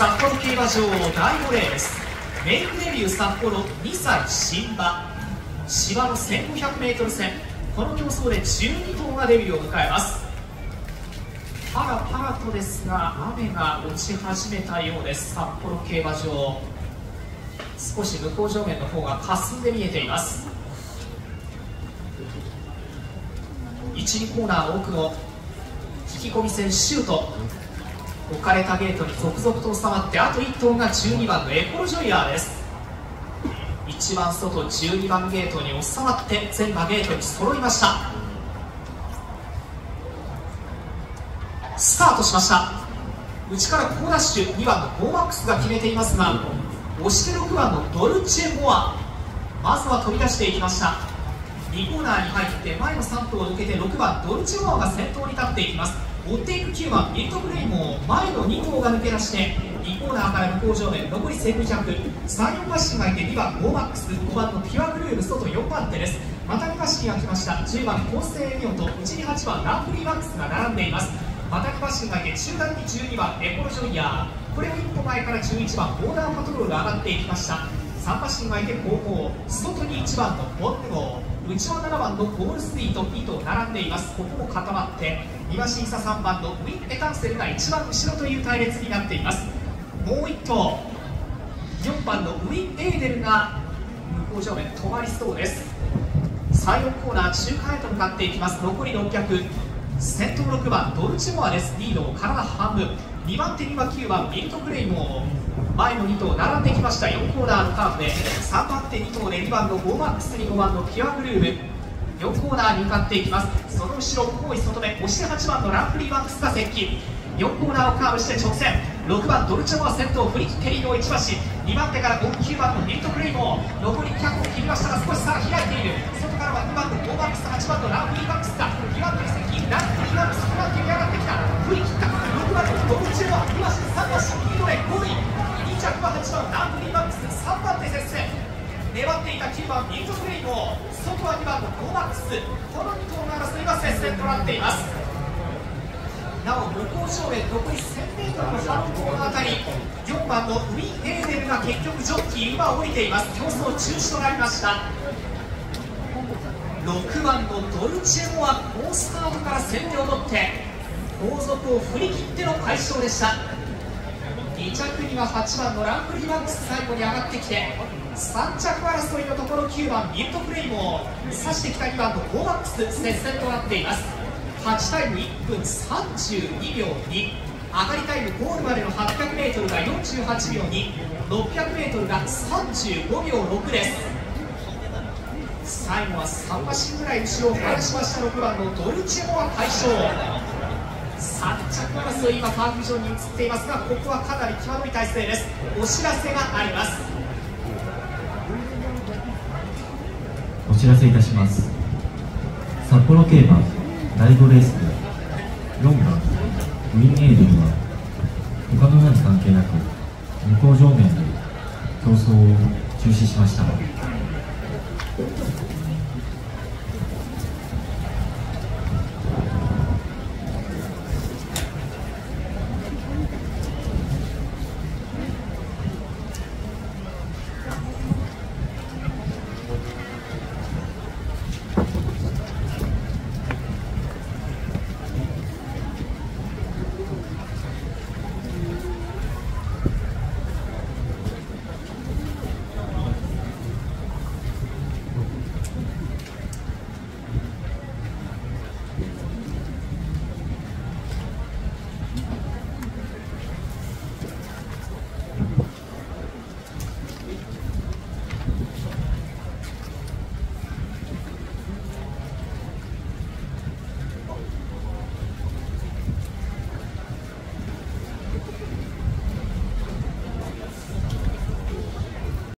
札幌競馬場第5レース。メイクデビュー札幌2歳新馬。芝の 1500m 戦。この競争で12頭がデビューを迎えます。パラパラとですが雨が落ち始めたようです。札幌競馬場。少し向こう上面の方が霞んで見えています。12コーナーの奥の引き込み線シュート。置かれたゲートに続々と収まってあと1頭が12番のエコロジョイヤーです。一番外12番ゲートに収まって全馬ゲートに揃いました。スタートしました。内からコーダッシュ2番のゴーマックスが決めていますが押して6番のドルチェモア。まずは飛び出していきました。2コーナーに入って前の3頭を抜けて6番ドルチェモアが先頭に立っていきます。追っていく9番ミルトグレイも前の2頭が抜け出して2コーナーから向こう上面残り1500 34馬身がいて2番ゴーマックス5番のピュアグルール外4番手です。また2馬身が来ました。10番コーステエミオと1に8番ランフリーマックスが並んでいます。また2馬身がいて中段に12番エコロジョイヤー。これを一歩前から11番ボーダーパトロールが上がっていきました。3馬身がいて後方外に1番のボンネゴー内は7番のゴールスリート2と並んでいます。ここも固まって2馬審査3番のウィン・エタンセルが一番後ろという隊列になっています。もう1頭4番のウィン・エーデルが向こう正面止まりそうです。最後コーナー中間へと向かっていきます。残り600先頭6番ドルチモアです。リードを体半分。2番手には9番ミルト・クレイモー。前の2頭並んできました。4コーナーのカーブで。3番手2頭で2番のゴーマックスに5番のピュアグルーム。4コーナーに向かっていきます。その後ろ後位外目押して8番のランフリーバックスが接近。4コーナーをカーブして直線。6番ドルチェモア先頭振り切ってリードを1馬身2番手から9番のミルト・クレイモー。残り100を切りましたが少し差が開いている。外からは2番のゴーマックス8番のランフリーバックスが2番手に接近。ランフリーバックス2番手に上がってきた。振り切った。6番のドルチェモア2馬身番ミルト・クレイモー外は2番のゴマックスこの2頭の争いが接戦となっています。なお向こう正面残り 1000m の半島のあたり4番のウィン・エーデルが結局ジョッキー今降りています。競争中止となりました。6番のドルチェモア好スタートから先手を取って後続を振り切っての快勝でした。2着には8番のランプリーバックス最後に上がってきて3着争いのところ9番ミルト・プレイモー刺してきた2番のゴーバックス接戦となっています。8タイム1分32秒2上がりタイムゴールまでの 800m が48秒 2600m が35秒6です。最後は3馬身ぐらい後ろを離しました6番のドルチェモア大勝3着争い今パーク上に移っていますがここはかなり際どい体勢です。お知らせがあります。お知らせいたします。札幌競馬第5レースで4番ウィン・エイドルは他の馬に関係なく向こう上面で競争を中止しました。